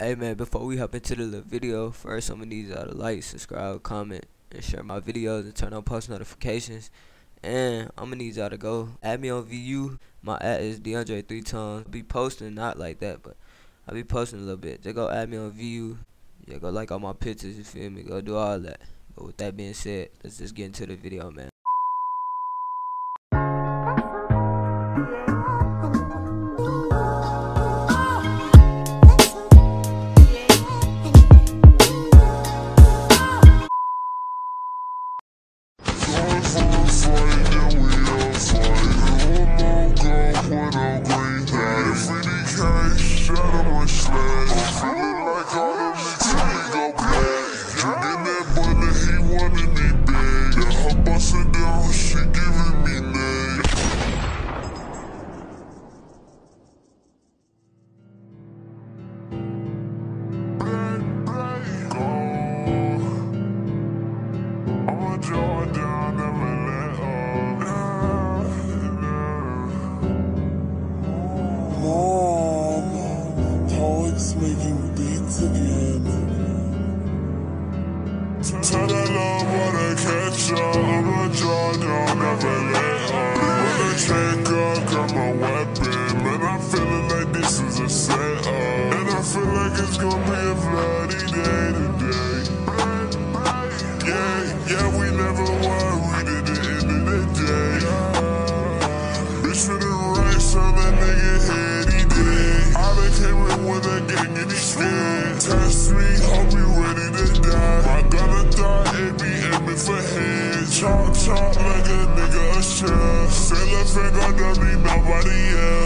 Hey man, before we hop into the video, first I'm gonna need y'all to like, subscribe, comment, and share my videos and turn on post notifications. And I'm gonna need y'all to go add me on VU. My ad is DeAndre three times. Be posting not like that, but I'll be posting a little bit. Just go add me on VU. Yeah, go like all my pictures, you feel me? Go do all that. But with that being said, let's just get into the video, man. Shut on my. I'm feeling like the niggas we go black. Get that bullet, he wanted me big. Yeah, her bustin' down, she giving me neck. Black, black, go. I'ma draw it down, never making beats again. Tell that love I catch up. I'ma draw down, never let up. When I check up, got my weapon. Man, I'm feeling like this is a setup. And I feel like it's gonna be a bloody day today. Yeah, yeah, we never worried Still a fan, I don't need